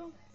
go?